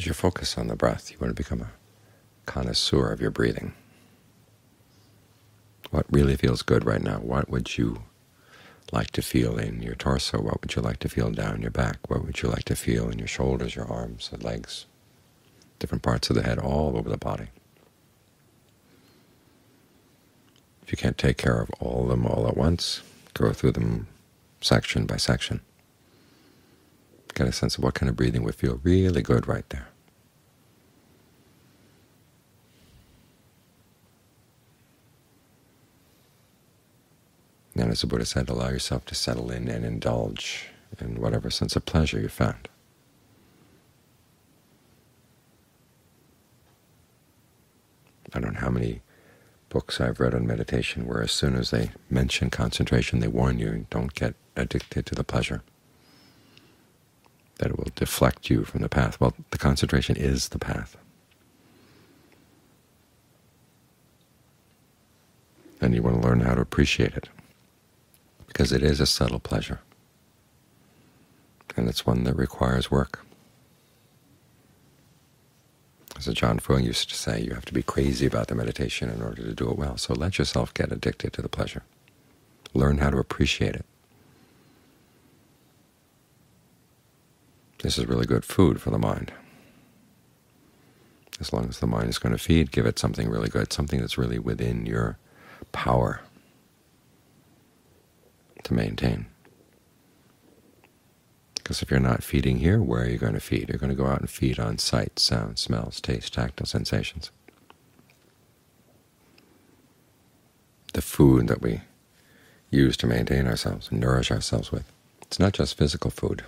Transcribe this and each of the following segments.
As you focus on the breath, you want to become a connoisseur of your breathing. What really feels good right now? What would you like to feel in your torso? What would you like to feel down your back? What would you like to feel in your shoulders, your arms, and legs, different parts of the head, all over the body? If you can't take care of all of them all at once, go through them section by section. Get a sense of what kind of breathing would feel really good right there. And as the Buddha said, allow yourself to settle in and indulge in whatever sense of pleasure you found. I don't know how many books I've read on meditation where as soon as they mention concentration, they warn you, don't get addicted to the pleasure, that it will deflect you from the path. Well, the concentration is the path. And you want to learn how to appreciate it because it is a subtle pleasure, and it's one that requires work. As Ajaan Fuang used to say, you have to be crazy about the meditation in order to do it well. So let yourself get addicted to the pleasure. Learn how to appreciate it. This is really good food for the mind. As long as the mind is going to feed, give it something really good, something that's really within your power to maintain. Because if you're not feeding here, where are you going to feed? You're going to go out and feed on sight, sound, smells, taste, tactile sensations. The food that we use to maintain ourselves and nourish ourselves with. It's not just physical food.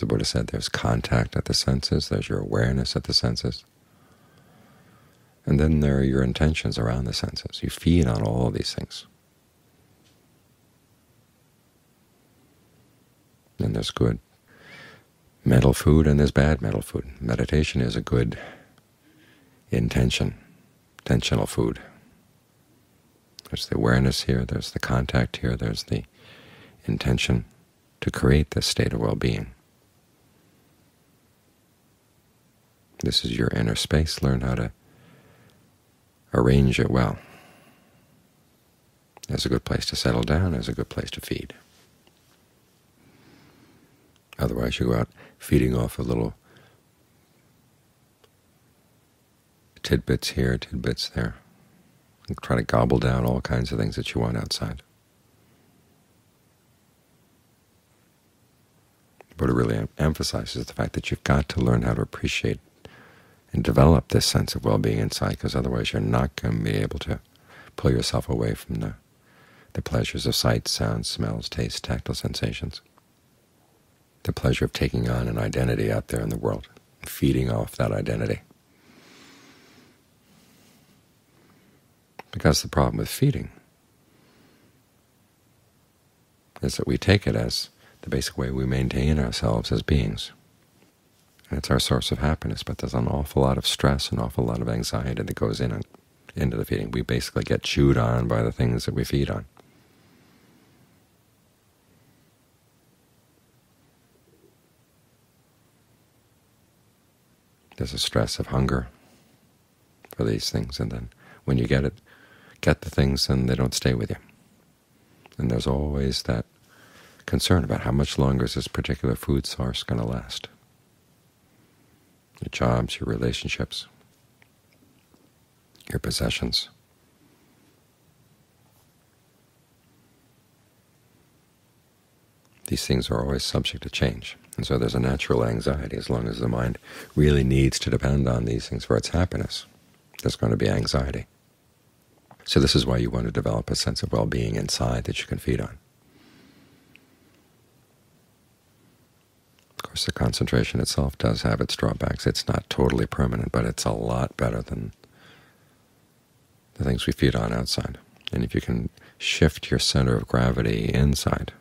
As the Buddha said, there's contact at the senses, there's your awareness at the senses, and then there are your intentions around the senses. You feed on all these things. and there's good mental food and there's bad mental food. Meditation is a good intention, intentional food. There's the awareness here, there's the contact here, there's the intention to create this state of well-being. This is your inner space. Learn how to arrange it well. It's a good place to settle down, it's a good place to feed. Otherwise you go out feeding off a little tidbits here, tidbits there, and try to gobble down all kinds of things that you want outside. But it really emphasizes the fact that you've got to learn how to appreciate and develop this sense of well-being inside, because otherwise you're not going to be able to pull yourself away from the, the pleasures of sight, sound, smells, taste, tactile sensations the pleasure of taking on an identity out there in the world, feeding off that identity. Because the problem with feeding is that we take it as the basic way we maintain ourselves as beings. It's our source of happiness, but there's an awful lot of stress, an awful lot of anxiety that goes in into the feeding. We basically get chewed on by the things that we feed on. There's a stress of hunger for these things, and then when you get it, get the things, and they don't stay with you. And there's always that concern about how much longer is this particular food source going to last. Your jobs, your relationships, your possessions. These things are always subject to change. And so there's a natural anxiety as long as the mind really needs to depend on these things for its happiness. There's going to be anxiety. So this is why you want to develop a sense of well-being inside that you can feed on. Of course, the concentration itself does have its drawbacks. It's not totally permanent, but it's a lot better than the things we feed on outside. And if you can shift your center of gravity inside,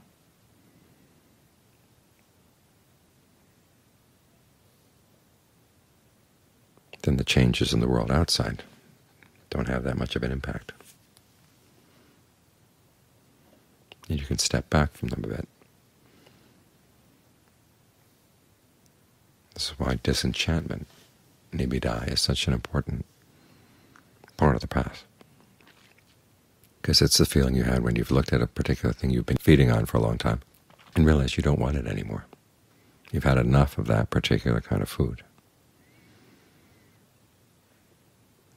then the changes in the world outside don't have that much of an impact. And you can step back from them a bit. This is why disenchantment, nibbida, is such an important part of the path. Because it's the feeling you had when you've looked at a particular thing you've been feeding on for a long time and realize you don't want it anymore. You've had enough of that particular kind of food.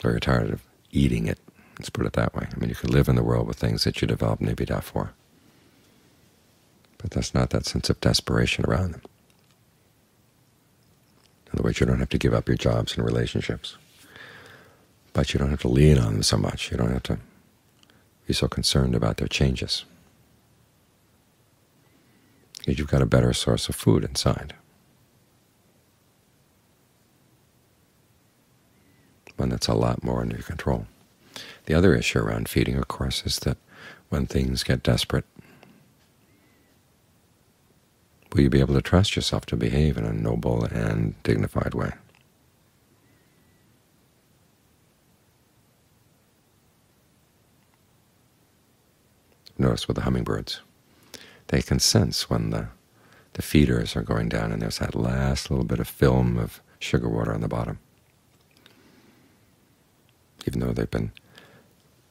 Or you're tired of eating it. Let's put it that way. I mean, you can live in the world with things that you develop nibbida for. But that's not that sense of desperation around them. In other words, you don't have to give up your jobs and relationships. But you don't have to lean on them so much. You don't have to be so concerned about their changes. Because you've got a better source of food inside. One that's a lot more under your control. The other issue around feeding, of course, is that when things get desperate, will you be able to trust yourself to behave in a noble and dignified way? Notice with the hummingbirds, they can sense when the, the feeders are going down and there's that last little bit of film of sugar water on the bottom. Even though they've been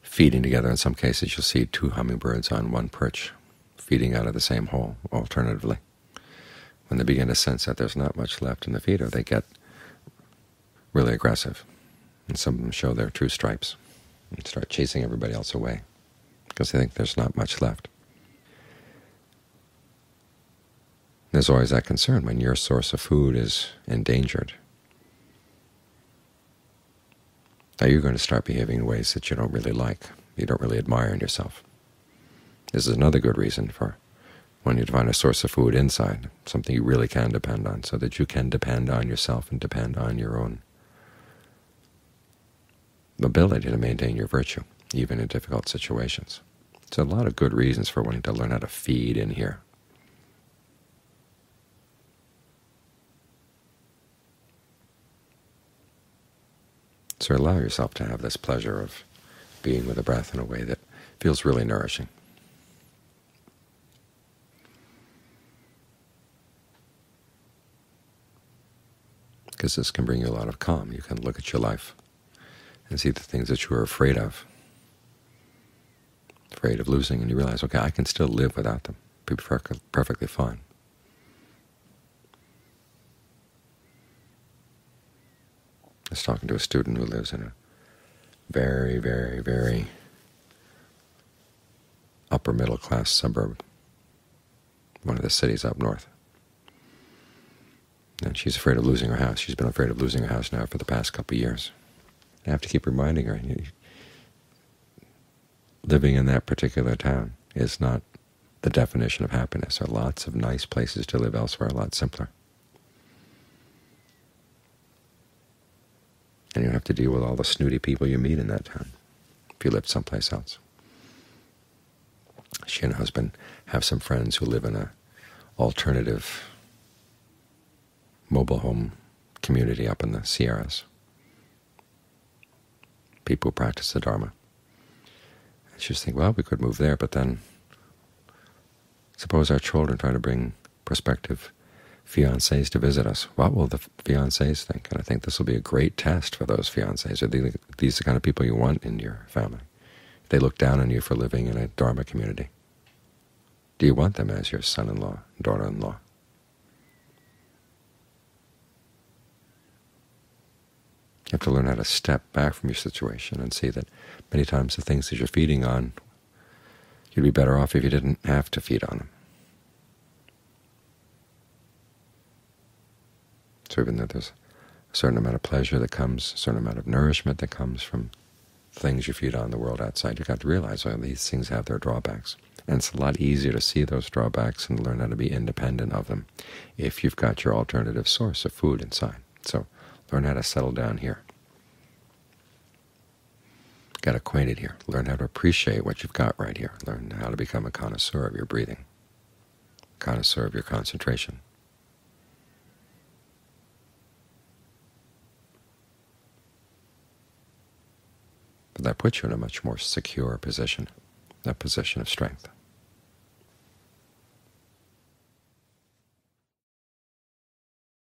feeding together, in some cases you'll see two hummingbirds on one perch feeding out of the same hole, alternatively. When they begin to sense that there's not much left in the feeder, they get really aggressive, and some of them show their true stripes and start chasing everybody else away because they think there's not much left. There's always that concern when your source of food is endangered. Are you going to start behaving in ways that you don't really like, you don't really admire in yourself? This is another good reason for when you find a source of food inside, something you really can depend on, so that you can depend on yourself and depend on your own ability to maintain your virtue even in difficult situations. So a lot of good reasons for wanting to learn how to feed in here. So allow yourself to have this pleasure of being with the breath in a way that feels really nourishing. Because this can bring you a lot of calm. You can look at your life and see the things that you are afraid of afraid of losing, and you realize, okay, I can still live without them, be perfectly fine. I was talking to a student who lives in a very, very, very upper middle class suburb, one of the cities up north. And she's afraid of losing her house. She's been afraid of losing her house now for the past couple of years. I have to keep reminding her, living in that particular town is not the definition of happiness. There are lots of nice places to live elsewhere, a lot simpler. And you have to deal with all the snooty people you meet in that town if you lived someplace else. She and her husband have some friends who live in a alternative mobile home community up in the Sierras, people who practice the Dharma. And She was thinking, well, we could move there, but then suppose our children try to bring prospective fiancés to visit us. What will the fiancés think? And I think this will be a great test for those fiancés. Are these the kind of people you want in your family? If they look down on you for living in a Dharma community. Do you want them as your son-in-law, daughter-in-law? You have to learn how to step back from your situation and see that many times the things that you're feeding on, you'd be better off if you didn't have to feed on them. So even though there's a certain amount of pleasure that comes, a certain amount of nourishment that comes from things you feed on the world outside, you've got to realize well, these things have their drawbacks. And it's a lot easier to see those drawbacks and learn how to be independent of them if you've got your alternative source of food inside. So Learn how to settle down here. Get acquainted here. Learn how to appreciate what you've got right here. Learn how to become a connoisseur of your breathing, connoisseur of your concentration. But that puts you in a much more secure position, a position of strength.